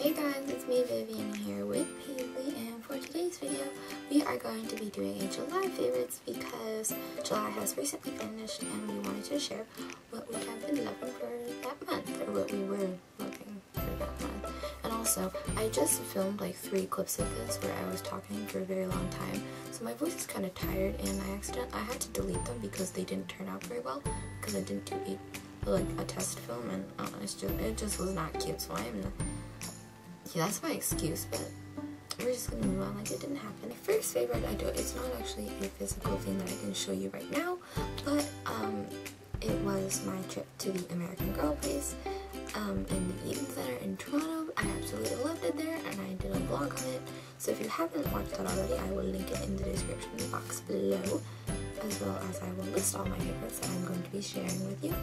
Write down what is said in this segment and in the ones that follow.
Hey guys, it's me Vivian here with Paisley and for today's video we are going to be doing a July favorites because July has recently finished and we wanted to share what we have been loving for that month or what we were loving for that month. And also, I just filmed like three clips of this where I was talking for a very long time so my voice is kind of tired and I accident I had to delete them because they didn't turn out very well because I didn't do a like a test film and uh, just it just was not cute so I'm yeah that's my excuse but we're just gonna move on like it didn't happen. My first favorite I do it's not actually a physical thing that I can show you right now but um it was my trip to the American Girl place um, in the Eaton Center in Toronto. I absolutely loved it there and I did a vlog on it. So if you haven't watched that already, I will link it in the description box below as well as I will list all my favorites that I'm going to be sharing with you.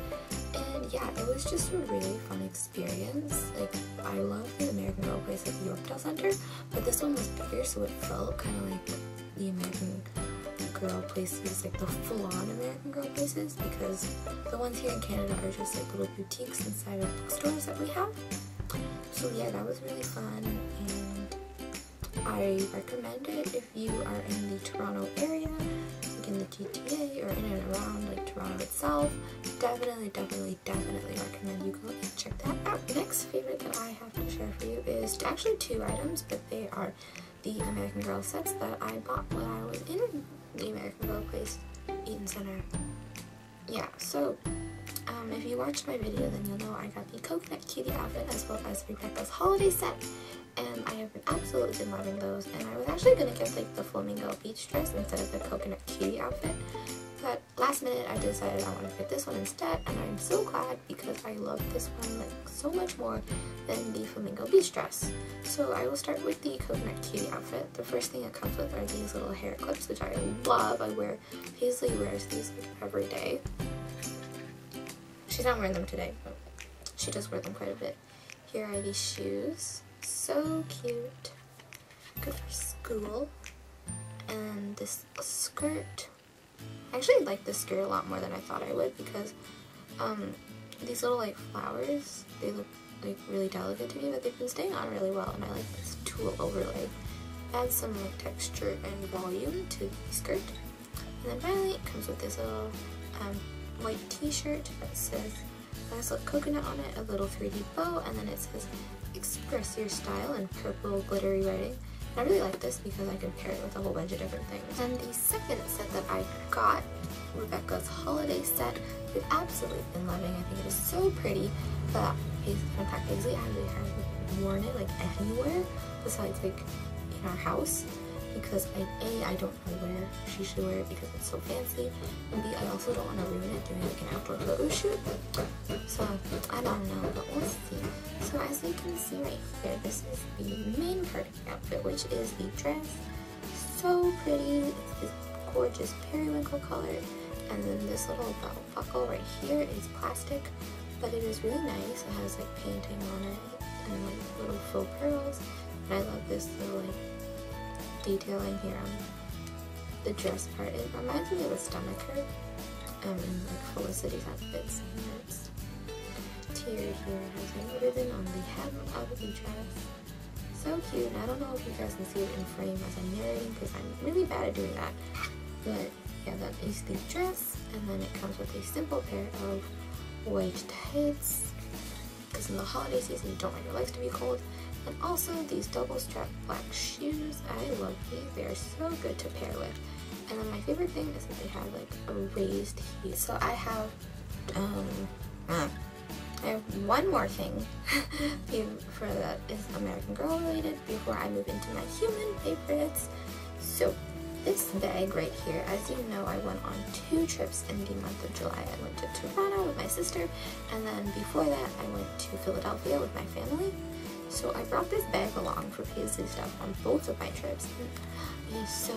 And yeah, it was just a really fun experience. Like, I love the American Girl place at the Yorkdale Center, but this one was bigger, so it felt kind of like the American Girl places, like the full-on American Girl places, because the ones here in Canada are just like little boutiques inside of bookstores that we have. So yeah, that was really fun, and I recommend it if you are in the Toronto area in the GTA or in and around like Toronto itself, definitely, definitely, definitely recommend you go and check that out. The next favorite that I have to share for you is actually two items, but they are the American Girl sets that I bought when I was in the American Girl place, Eaton Center. Yeah, so um, if you watched my video, then you'll know I got the Coconut Cutie outfit as well as Rebecca's holiday set and I have been absolutely been loving those and I was actually going to get like the flamingo beach dress instead of the coconut cutie outfit but last minute I decided I want to get this one instead and I'm so glad because I love this one like so much more than the flamingo beach dress. So I will start with the coconut cutie outfit. The first thing it comes with are these little hair clips which I love. I wear, Paisley wears these like every day. She's not wearing them today but she does wear them quite a bit. Here are these shoes so cute. Good for school. And this skirt. I actually like this skirt a lot more than I thought I would because um, these little like flowers, they look like really delicate to me, but they've been staying on really well and I like this tulle overlay. Adds some like texture and volume to the skirt. And then finally it comes with this little um, white t-shirt that says has a coconut on it, a little 3D bow, and then it says express your style in purple glittery writing. I really like this because I can pair it with a whole bunch of different things. And the second set that I got, Rebecca's holiday set, I've absolutely been loving. I think it is so pretty, but in fact, Paisley actually has worn it like anywhere besides like in our house because I, A, I don't know where she should wear it because it's so fancy, and B, I also don't want to ruin it doing like an outdoor photo shoot. So, I don't know, but we'll see. So as you can see right here, this is the main part of the outfit, which is the dress. So pretty, it's this gorgeous periwinkle color, and then this little belt buckle right here is plastic, but it is really nice. It has like painting on it, and like little faux pearls, and I love this little like detailing here on the dress part. It reminds me of a stomacher um, in like Felicity's outfits. It's has a ribbon on the hem of the dress. So cute. And I don't know if you guys can see it in frame as I'm narrating because I'm really bad at doing that. But yeah, that is the dress. And then it comes with a simple pair of white tights. Because in the holiday season, you don't want your legs to be cold. And also these double strap black shoes. I love these. They are so good to pair with. And then my favorite thing is that they have like a raised heel. So I have, um, I have one more thing for that is American Girl related before I move into my human favorites. So this bag right here, as you know, I went on two trips in the month of July. I went to Toronto with my sister, and then before that, I went to Philadelphia with my family. So I brought this bag along for Paisley stuff on both of my trips. And it is so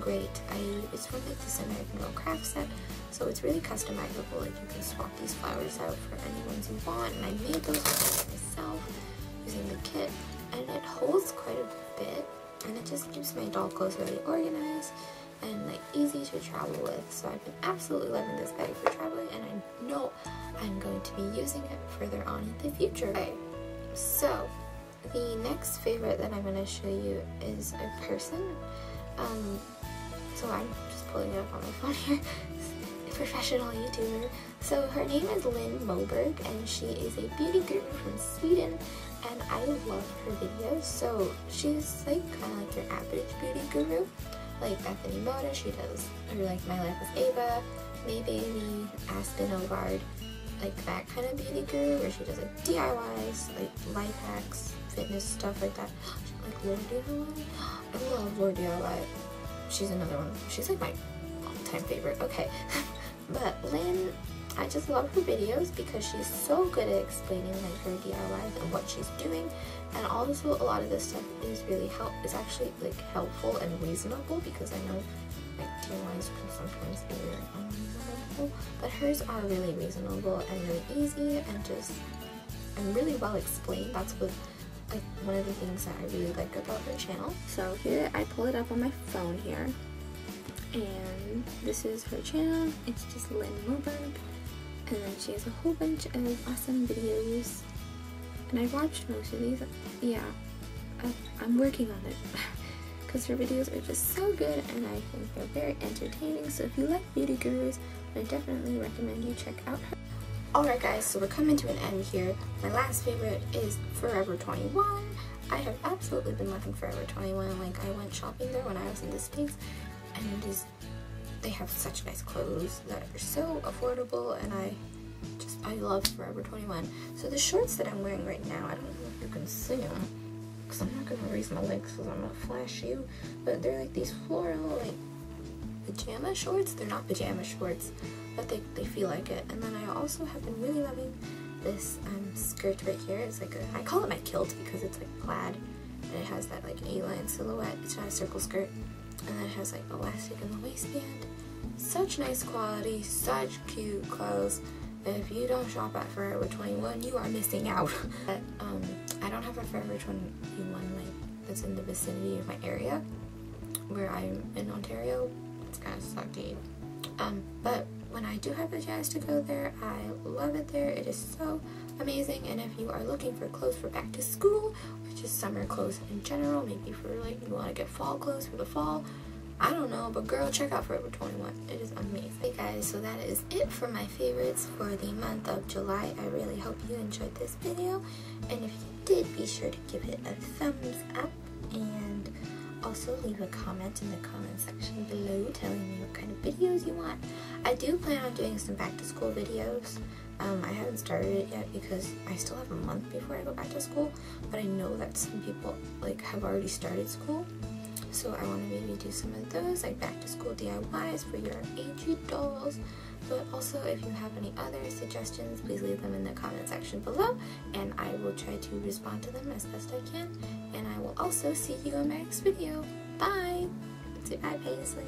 great. I It's from like this American Girl craft set. So it's really customizable. Like you can swap these flowers out for any ones you want. And I made those myself using the kit. And it holds quite a bit. And it just keeps my doll clothes really organized and like easy to travel with. So I've been absolutely loving this bag for traveling and I know I'm going to be using it further on in the future. Okay, so the next favorite that I'm going to show you is a person. Um, so I'm just pulling it up on my phone here. professional YouTuber. So her name is Linn Moberg and she is a beauty guru from Sweden and I love her videos. So she's like kind of like your average beauty guru. Like Bethany Mota, she does her like My Life with Ava, May Baby, Aspen Ovard, like that kind of beauty guru where she does like DIYs, like life hacks, fitness stuff like that. Like LaurDIY. I love LaurDIY. She's another one. She's like my all-time favorite. Okay. but Linn, I just love her videos because she's so good at explaining like her DIYs and what she's doing. And also a lot of this stuff is really help is actually like helpful and reasonable because I know like DIYs can sometimes be really unreasonable. But hers are really reasonable and really easy and just and really well explained. That's what like one of the things that I really like about her channel. So here I pull it up on my phone here. And this is her channel. It's just Linn Moberg. And then she has a whole bunch of awesome videos. And I've watched most of these. Yeah, uh, I, am working on it. Because her videos are just so good and I think they're very entertaining. So if you like beauty gurus, I definitely recommend you check out her. Alright guys, so we're coming to an end here. My last favorite is Forever 21. I have absolutely been loving Forever 21. Like, I went shopping there when I was in the States, and it is, they have such nice clothes that are so affordable, and I just, I love Forever 21. So the shorts that I'm wearing right now, I don't know if you can see them, because I'm not going to raise my legs because I'm going to flash you, but they're like these floral, like, pajama shorts. They're not pajama shorts, but they, they feel like it. And then I also have been really loving this um, skirt right here. It's like a, I call it my kilt because it's like plaid and it has that like A-line silhouette. It's not a circle skirt. And then it has like elastic in the waistband. Such nice quality, such cute clothes. If you don't shop at Forever 21, you are missing out. but um, I don't have a Forever 21 like that's in the vicinity of my area where I'm in Ontario, it's kind of sucky. Um, but when I do have a chance to go there, I love it there. It is so amazing. And if you are looking for clothes for back to school, or just summer clothes in general, maybe for like you want to get fall clothes for the fall, I don't know, but girl, check out Forever 21. It is amazing. Hey guys, so that is it for my favorites for the month of July. I really hope you enjoyed this video. And if you did, be sure to give it a thumbs up and also leave a comment in the comment section below telling me what kind of videos you want. I do plan on doing some back to school videos. Um, I haven't started it yet because I still have a month before I go back to school, but I know that some people like have already started school. So I want to maybe do some of those, like back to school DIYs for your aged dolls. But also, if you have any other suggestions, please leave them in the comment section below, and I will try to respond to them as best I can. And I will also see you in my next video. Bye! Say bye, Paisley.